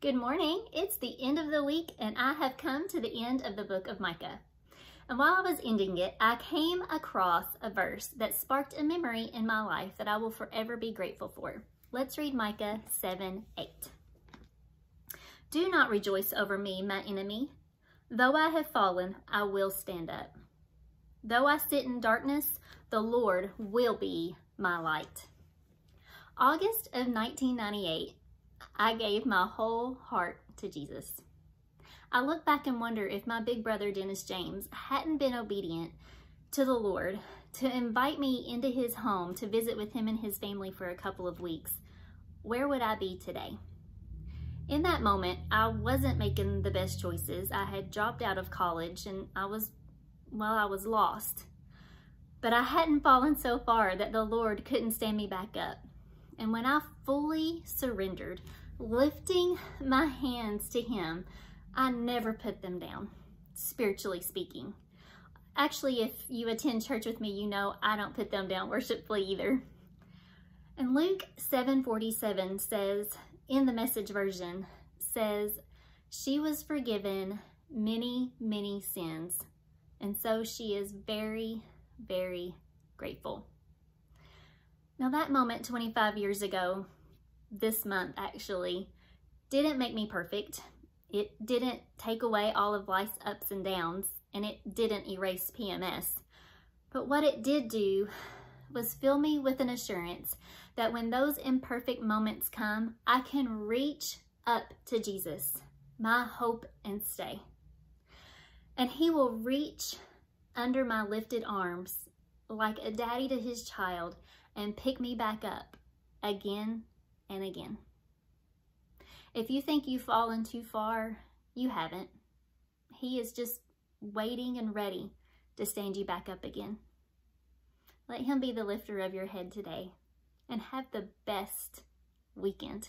Good morning. It's the end of the week and I have come to the end of the book of Micah. And while I was ending it, I came across a verse that sparked a memory in my life that I will forever be grateful for. Let's read Micah 7, 8. Do not rejoice over me, my enemy. Though I have fallen, I will stand up. Though I sit in darkness, the Lord will be my light. August of 1998, I gave my whole heart to Jesus. I look back and wonder if my big brother Dennis James hadn't been obedient to the Lord to invite me into his home to visit with him and his family for a couple of weeks, where would I be today? In that moment, I wasn't making the best choices. I had dropped out of college and I was, well, I was lost. But I hadn't fallen so far that the Lord couldn't stand me back up. And when I fully surrendered, lifting my hands to him, I never put them down, spiritually speaking. Actually, if you attend church with me, you know I don't put them down worshipfully either. And Luke 7:47 says, in the message version, says, she was forgiven many, many sins. And so she is very, very grateful. Now that moment 25 years ago, this month actually, didn't make me perfect. It didn't take away all of life's ups and downs, and it didn't erase PMS. But what it did do was fill me with an assurance that when those imperfect moments come, I can reach up to Jesus, my hope and stay. And he will reach under my lifted arms like a daddy to his child and pick me back up again and again. If you think you've fallen too far, you haven't. He is just waiting and ready to stand you back up again. Let him be the lifter of your head today and have the best weekend.